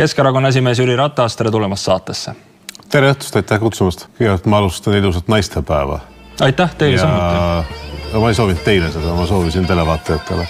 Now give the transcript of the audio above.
Keskerakonna esimees Jüri Ratas, tere tulemast saatesse. tere õhtust, aitäh kutsumast. kõigepealt ma alustan ilusat naistepäeva. aitäh teile samuti. ma ei soovinud teile seda, ma soovisin televaatajatele.